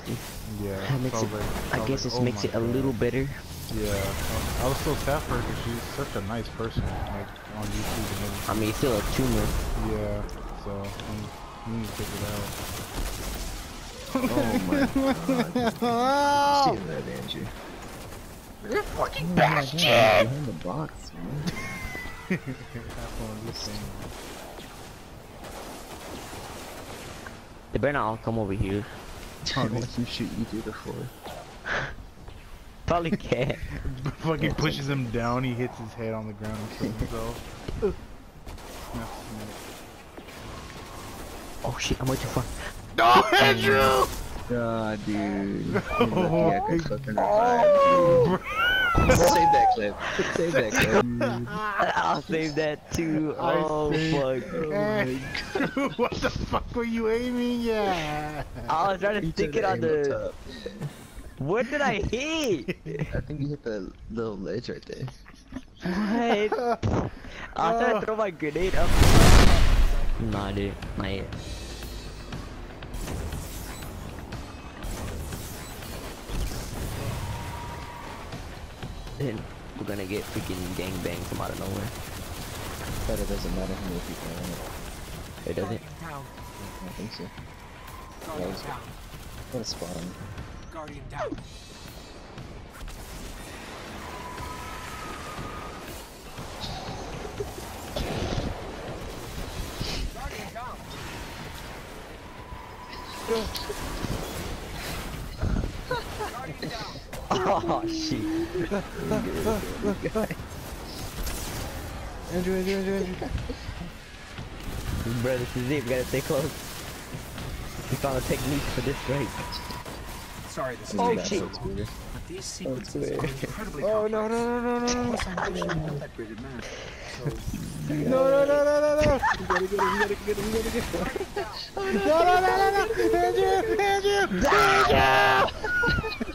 That's good. Yeah. That makes so it, like- I guess like, this oh makes my it a God. little better. Yeah. um, I was so sad for her because she's such a nice person, like on YouTube and everything. I mean, it's still a tumor. Yeah. So we need to check it out. Oh my god. See that, Andrew. You're fucking Oh my god, behind the box, man. Have fun this thing. They better not all come over here. I'll let you shoot you through the floor. Probably can't. Fucking pushes him down. He hits his head on the ground and kills himself. Snaps his neck. Oh shit, I'm way too far. No, oh, Andrew! God, dude. Oh yeah, my fucking revive. Save that clip. Save that clip. I'll save that too. I Oh see. fuck. Oh Andrew, what the fuck were you aiming at? Oh, I was trying to You stick it to on the. What did I hit? I think you hit the little ledge right there. What? I was trying to oh. throw my grenade up. Nah, dude, not yet. Then we're gonna get freaking gangbanged from out of nowhere. But it doesn't matter how many people are in it. It doesn't. Down. I think so. Guardian was- down. What a spot on. Guardian down. Guardian down. Guardian down. Oh shit. Andrew, Andrew, Andrew, Andrew. Bro, this is it. We gotta stay close. We found a technique for this right. Sorry, this is Oh, That's shit. what's weird. But these oh, sequences weird. are incredibly Oh no no no no no no complex. I'm actually not that great at math. So, no no no no no no! You gotta get him, you gotta get him, you gotta get him. No no no no no! Andrew Andrew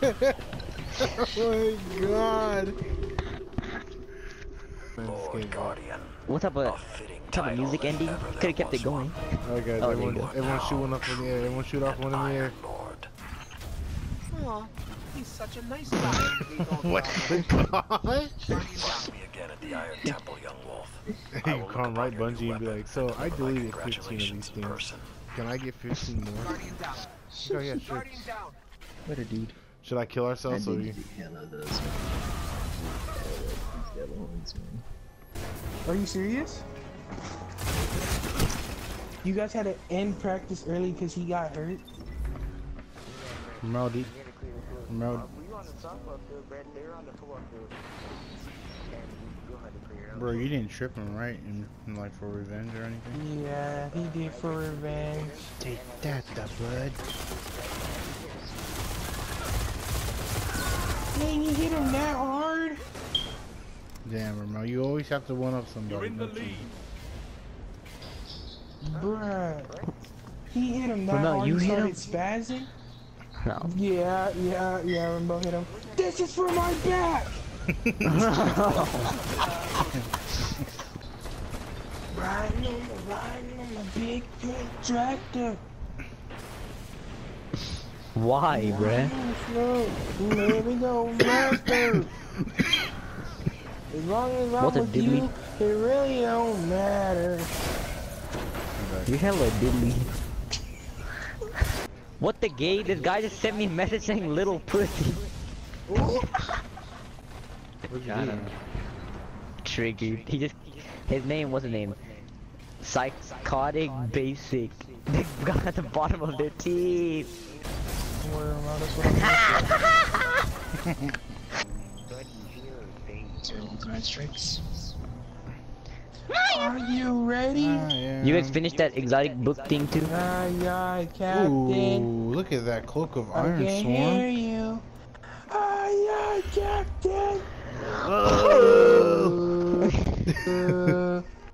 Andrew! oh my god! Lord Guardian, What type of type of music if ending? Could have kept it going. Alright guys, Oh, everyone, go. everyone shoot one up in the air. Everyone shoot off one in the air. Iron Lord. Aw, he's such a nice guy. What the god? Guardian down. Find me again at the Iron Temple, young wolf. You will call look right Bungie and be like, so I deleted 15 of these things. Can I get 15 more? Guardian down. Oh yeah, sure. Guardian down. What a dude. Should I kill I ourselves so did we... the hell out of those, man. These yellow ones, man. Are you serious? You guys had to end practice early because he got hurt? Melody. Mel Bro, you didn't trip him, right? In, in like for revenge or anything? Yeah, he did for revenge. Take that, the bud. Man, you hit him that hard? Damn, Ramel, you always have to one up somebody. You're in the don't you? lead. Bruh. He hit him that Well, no, hard, you he hit started him? spazzing? No. Yeah, yeah, yeah, Rambo hit him. This is for my back! riding on the, riding on the big, big tractor. Why, bruh? There we go, master. As long as I'm What a with diddly. you, it really don't matter. You hella diddly. What the gay? This guy just sent me a message saying little pussy. What'd you Got him. Triggered. He just, his name, what's his name? Psychotic Basic. The got at the bottom of their teeth. Don't worry, Rambo, that's what I'm Turns red strikes. Are you ready? You guys finished that exotic book thing too? Aye, aye, Captain. Ooh, look at that cloak of I Iron can hear you. Aye, aye, Captain.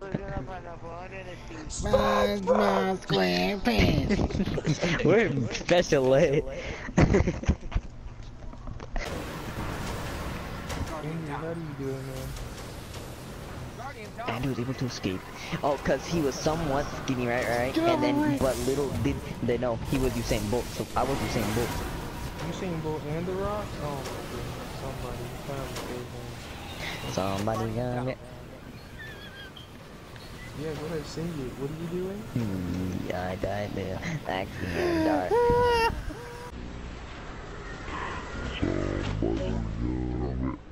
We're in special ed. Andy, what are you doing, man? And he was able to escape. Oh, cause he was somewhat skinny, right, right? Get And then, way. but little did they know he was Usain Bolt, so I was Usain Bolt. You seen Bolt and The Rock? Oh my goodness. Somebody finally saved. Somebody got it. Yeah, go ahead, sing you. What are you doing? Hmm, yeah, I died there. Actually, I died. Somebody got it.